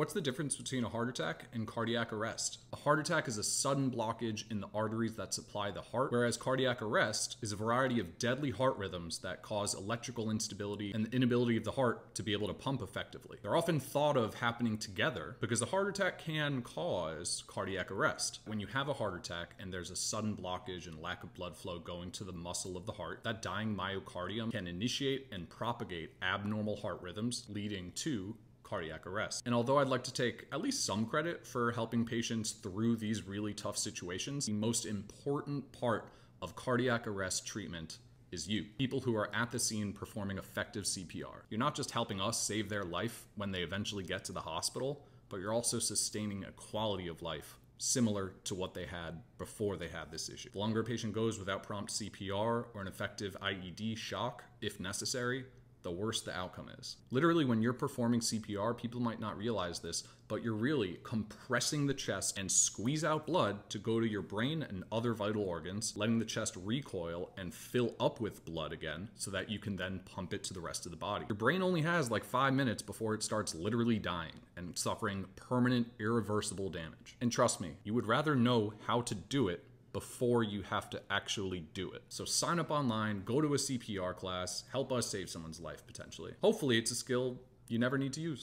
What's the difference between a heart attack and cardiac arrest? A heart attack is a sudden blockage in the arteries that supply the heart, whereas cardiac arrest is a variety of deadly heart rhythms that cause electrical instability and the inability of the heart to be able to pump effectively. They're often thought of happening together because a heart attack can cause cardiac arrest. When you have a heart attack and there's a sudden blockage and lack of blood flow going to the muscle of the heart, that dying myocardium can initiate and propagate abnormal heart rhythms, leading to cardiac arrest. And although I'd like to take at least some credit for helping patients through these really tough situations, the most important part of cardiac arrest treatment is you. People who are at the scene performing effective CPR. You're not just helping us save their life when they eventually get to the hospital, but you're also sustaining a quality of life similar to what they had before they had this issue. The longer a patient goes without prompt CPR or an effective AED shock, if necessary, the worse the outcome is. Literally, when you're performing CPR, people might not realize this, but you're really compressing the chest and squeeze out blood to go to your brain and other vital organs, letting the chest recoil and fill up with blood again so that you can then pump it to the rest of the body. Your brain only has like five minutes before it starts literally dying and suffering permanent, irreversible damage. And trust me, you would rather know how to do it before you have to actually do it. So sign up online, go to a CPR class, help us save someone's life potentially. Hopefully, it's a skill you never need to use.